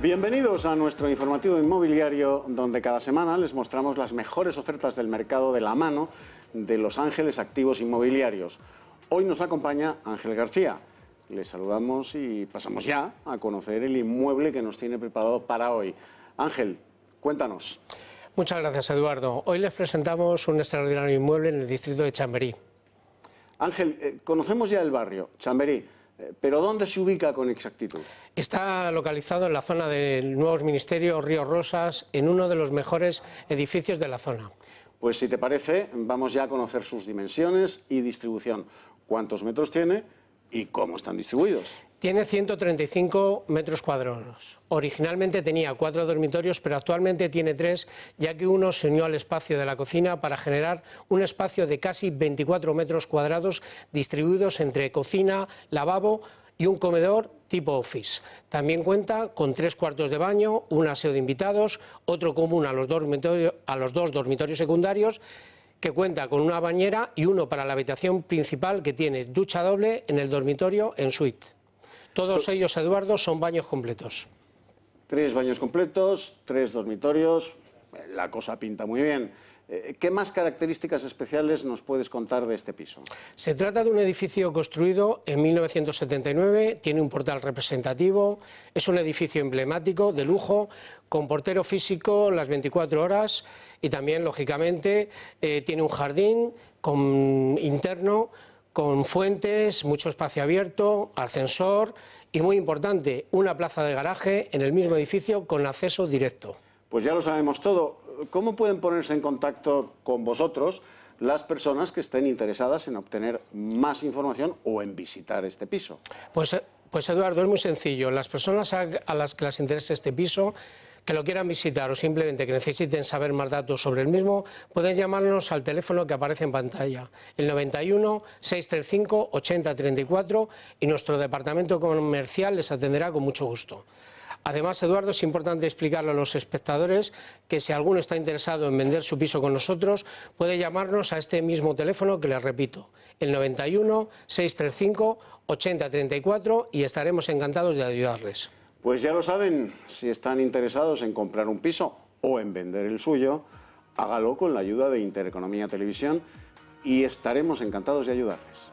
Bienvenidos a nuestro informativo inmobiliario donde cada semana les mostramos las mejores ofertas del mercado de la mano de Los Ángeles Activos Inmobiliarios. Hoy nos acompaña Ángel García. Le saludamos y pasamos ya a conocer el inmueble que nos tiene preparado para hoy. Ángel, cuéntanos. Muchas gracias, Eduardo. Hoy les presentamos un extraordinario inmueble en el distrito de Chamberí. Ángel, eh, conocemos ya el barrio, Chamberí. Pero ¿dónde se ubica con exactitud? Está localizado en la zona del Nuevos Ministerios Río Rosas, en uno de los mejores edificios de la zona. Pues si te parece, vamos ya a conocer sus dimensiones y distribución. ¿Cuántos metros tiene y cómo están distribuidos? Tiene 135 metros cuadrados. Originalmente tenía cuatro dormitorios, pero actualmente tiene tres, ya que uno se unió al espacio de la cocina para generar un espacio de casi 24 metros cuadrados distribuidos entre cocina, lavabo y un comedor tipo office. También cuenta con tres cuartos de baño, un aseo de invitados, otro común a los, los dos dormitorios secundarios que cuenta con una bañera y uno para la habitación principal que tiene ducha doble en el dormitorio en suite. Todos ellos, Eduardo, son baños completos. Tres baños completos, tres dormitorios, la cosa pinta muy bien. Eh, ¿Qué más características especiales nos puedes contar de este piso? Se trata de un edificio construido en 1979, tiene un portal representativo, es un edificio emblemático, de lujo, con portero físico las 24 horas y también, lógicamente, eh, tiene un jardín con interno con fuentes, mucho espacio abierto, ascensor y, muy importante, una plaza de garaje en el mismo edificio con acceso directo. Pues ya lo sabemos todo. ¿Cómo pueden ponerse en contacto con vosotros las personas que estén interesadas en obtener más información o en visitar este piso? Pues, pues Eduardo, es muy sencillo. Las personas a, a las que les interese este piso que lo quieran visitar o simplemente que necesiten saber más datos sobre el mismo, pueden llamarnos al teléfono que aparece en pantalla, el 91 635 8034 y nuestro departamento comercial les atenderá con mucho gusto. Además, Eduardo, es importante explicarle a los espectadores que si alguno está interesado en vender su piso con nosotros, puede llamarnos a este mismo teléfono que les repito, el 91 635 8034 y estaremos encantados de ayudarles. Pues ya lo saben, si están interesados en comprar un piso o en vender el suyo, hágalo con la ayuda de Intereconomía Televisión y estaremos encantados de ayudarles.